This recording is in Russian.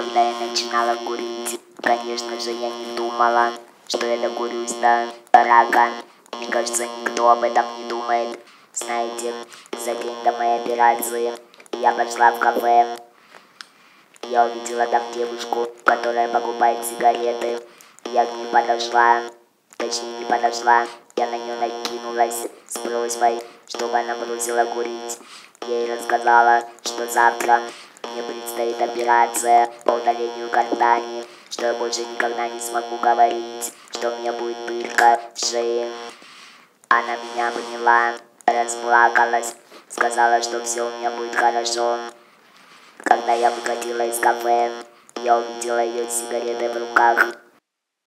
когда я начинала курить Конечно же я не думала, что я докурюсь до рака Мне кажется, никто об этом не думает. Знаете, за день до моей операции я пошла в кафе. Я увидела там девушку, которая покупает сигареты. Я к ней подошла, точнее не подошла. Я на нее накинулась с просьбой, чтобы она бросила курить. Я ей рассказала, что завтра мне предстоит операция по удалению гортани, что я больше никогда не смогу говорить, что у меня будет дырка в шее. Она меня обняла, расплакалась, сказала, что все у меня будет хорошо. Когда я выходила из кафе, я увидела ее с сигаретой в руках.